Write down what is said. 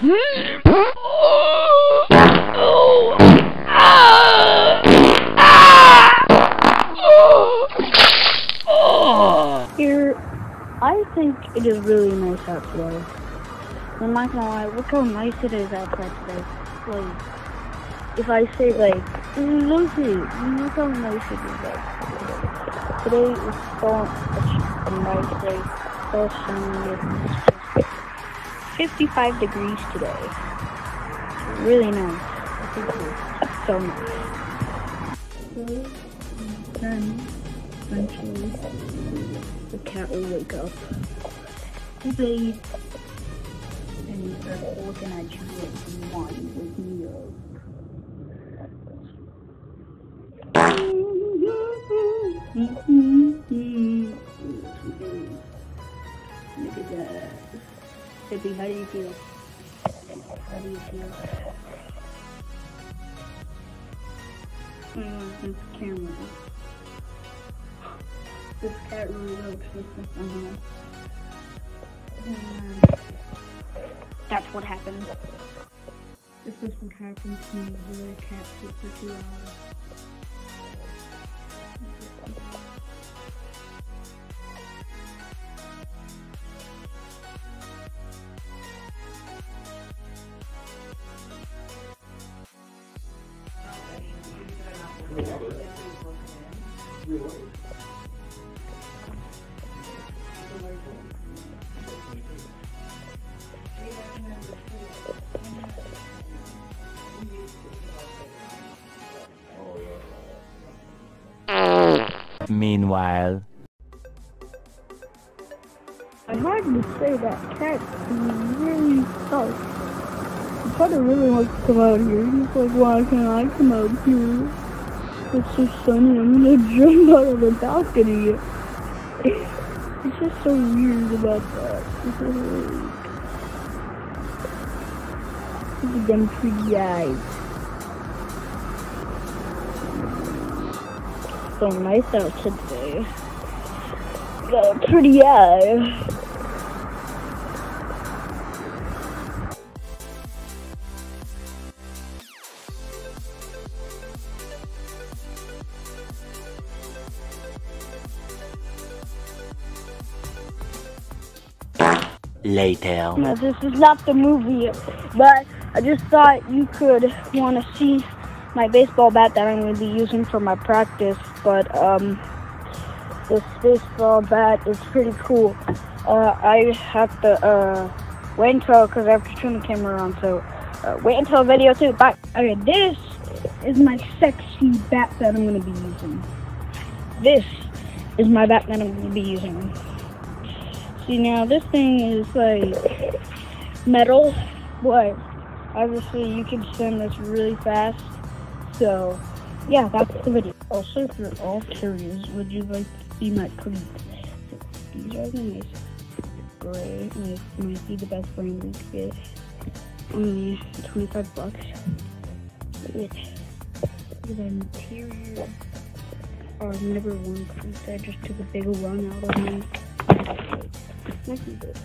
Here, I think it is really nice out today. I'm not gonna lie, look how nice it is outside today. Like, if I say like, it, look how nice it is outside today. Today is so a nice day, so sunny. It's 55 degrees today. Really nice. It's so nice. Then, eventually, the cat will wake up. Bathe and start looking at you like you want to wake me up. Look at that. Hippie, how do you feel? How do you feel? Mm, this camera. This cat really looks this somehow. Mm. That's what happened. This is what happened to me a cat sits for two hours. Meanwhile. I had to say that cat is really tough. He probably really wants to come out here. He's like, why can't I come out here? It's so sunny. I'm gonna jump out of the balcony. It's just so weird about that. It's look at them pretty eyes. So nice out today. Got a pretty eye. Later. This is not the movie, but I just thought you could want to see my baseball bat that I'm going to be using for my practice. But um, this baseball bat is pretty cool. Uh, I have to uh, wait until because I have to turn the camera on. So uh, wait until video two. Bye. Okay, this is my sexy bat that I'm going to be using. This is my bat that I'm going to be using. See now this thing is like metal, but obviously you can send this really fast. So yeah, that's the video. Also, if you're all curious, would you like to see my cleats? These are nice gray. Nice, might be the best brand we could get. Only 25 bucks. At the interior. Are never one cleats. I just took a big run out of them. Nice and good.